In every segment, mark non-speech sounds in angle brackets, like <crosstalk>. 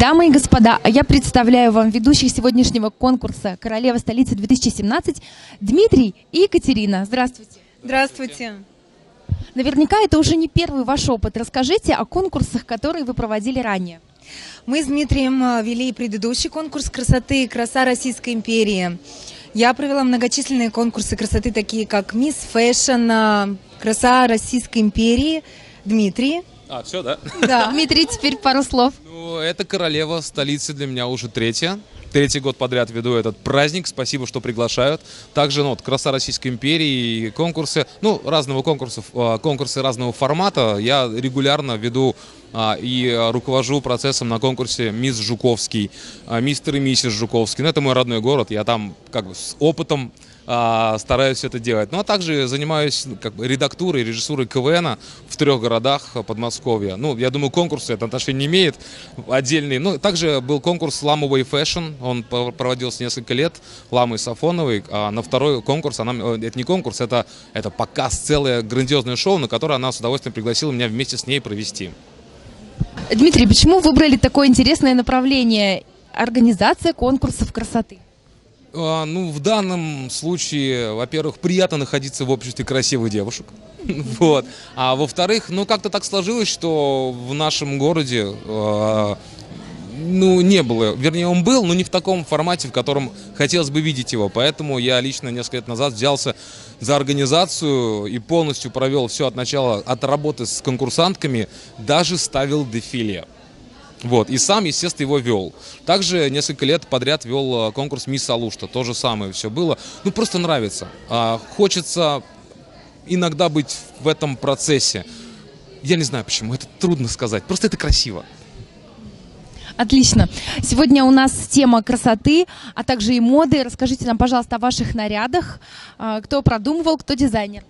Дамы и господа, я представляю вам ведущих сегодняшнего конкурса «Королева столицы-2017» Дмитрий и Екатерина. Здравствуйте. Здравствуйте. Наверняка это уже не первый ваш опыт. Расскажите о конкурсах, которые вы проводили ранее. Мы с Дмитрием э, вели предыдущий конкурс красоты «Краса Российской империи». Я провела многочисленные конкурсы красоты, такие как «Мисс Fashion», э, «Краса Российской империи». Дмитрий. А, все, да? Да. Дмитрий, теперь пару слов. Ну, это королева столицы для меня уже третья. Третий год подряд веду этот праздник. Спасибо, что приглашают. Также, ну, вот, краса Российской империи и конкурсы, ну, разного конкурсов, а, конкурсы разного формата. Я регулярно веду а, и руковожу процессом на конкурсе Мисс Жуковский, а, мистер и миссис Жуковский. Ну, это мой родной город. Я там как бы с опытом а, стараюсь это делать. Ну а также занимаюсь ну, как бы, редактурой, режиссурой КВН в трех городах Подмосковья. Ну, я думаю, конкурсы это отношение не имеет отдельный. Ну, также был конкурс Ламовый Fashion, он проводился несколько лет, Ламы Сафоновой. А на второй конкурс, она, э, это не конкурс, это, это показ, целое грандиозное шоу, на которое она с удовольствием пригласила меня вместе с ней провести. Дмитрий, почему выбрали такое интересное направление организация конкурсов красоты? А, ну, в данном случае, во-первых, приятно находиться в обществе красивых девушек. <laughs> Вот. А во-вторых, ну, как-то так сложилось, что в нашем городе э, ну, не было. Вернее, он был, но не в таком формате, в котором хотелось бы видеть его. Поэтому я лично несколько лет назад взялся за организацию и полностью провел все от начала, от работы с конкурсантками, даже ставил дефиле. Вот, и сам, естественно, его вел. Также несколько лет подряд вел э, конкурс «Мисс Алушта». То же самое все было. Ну, просто нравится. А, хочется иногда быть в этом процессе. Я не знаю почему, это трудно сказать. Просто это красиво. Отлично. Сегодня у нас тема красоты, а также и моды. Расскажите нам, пожалуйста, о ваших нарядах. А, кто продумывал, кто дизайнер?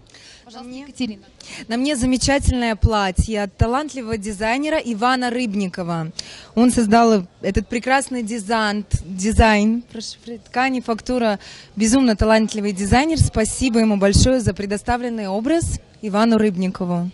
Пожалуйста, мне, Екатерина. На мне замечательное платье от талантливого дизайнера Ивана Рыбникова. Он создал этот прекрасный дизайн, дизайн ткани, фактура. Безумно талантливый дизайнер. Спасибо ему большое за предоставленный образ Ивану Рыбникову.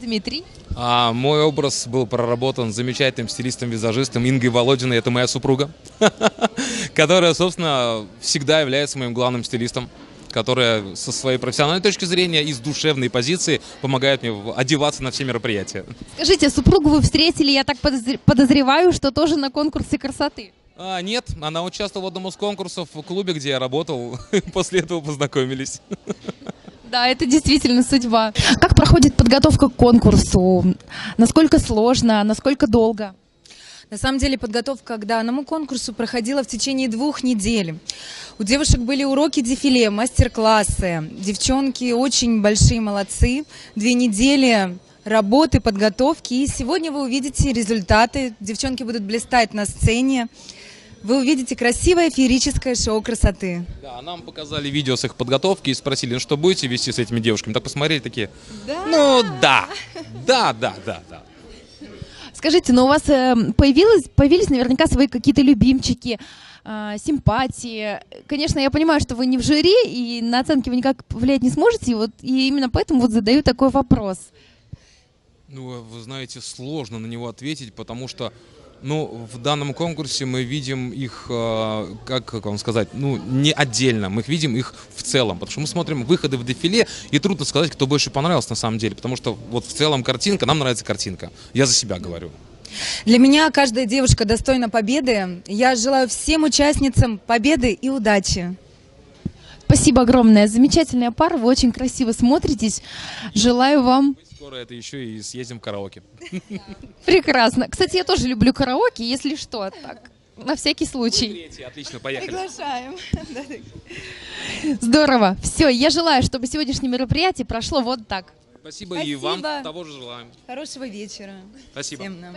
Дмитрий? А, мой образ был проработан замечательным стилистом-визажистом Ингой Володиной, это моя супруга, <laughs> которая, собственно, всегда является моим главным стилистом которая со своей профессиональной точки зрения и с душевной позиции помогает мне одеваться на все мероприятия. Скажите, супругу вы встретили, я так подозреваю, что тоже на конкурсе красоты? А, нет, она участвовала в одном из конкурсов в клубе, где я работал. <laughs> После этого познакомились. Да, это действительно судьба. Как проходит подготовка к конкурсу? Насколько сложно? Насколько долго? На самом деле подготовка к данному конкурсу проходила в течение двух недель. У девушек были уроки дефиле, мастер-классы. Девчонки очень большие молодцы. Две недели работы, подготовки. И сегодня вы увидите результаты. Девчонки будут блистать на сцене. Вы увидите красивое феерическое шоу красоты. Да, нам показали видео с их подготовки и спросили, ну что будете вести с этими девушками? Так посмотрели такие, да. ну да, да, да, да, да. Скажите, но у вас э, появилось, появились наверняка свои какие-то любимчики, э, симпатии. Конечно, я понимаю, что вы не в жюри, и на оценки вы никак влиять не сможете, и, вот, и именно поэтому вот задаю такой вопрос. Ну, вы знаете, сложно на него ответить, потому что ну, в данном конкурсе мы видим их, э, как, как вам сказать, ну, не отдельно, мы их видим их в целом, потому что мы смотрим выходы в дефиле, и трудно сказать, кто больше понравился на самом деле, потому что вот в целом картинка, нам нравится картинка, я за себя говорю. Для меня каждая девушка достойна победы. Я желаю всем участницам победы и удачи. Спасибо огромное. Замечательная пара, вы очень красиво смотритесь. Желаю вам скоро это еще и съездим в караоке. Прекрасно. Кстати, я тоже люблю караоке, если что, так. На всякий случай. Третий, отлично, поехали. Приглашаем. Здорово. Все, я желаю, чтобы сегодняшнее мероприятие прошло вот так. Спасибо, Спасибо. и вам того же желаем. Хорошего вечера. Спасибо. Всем нам.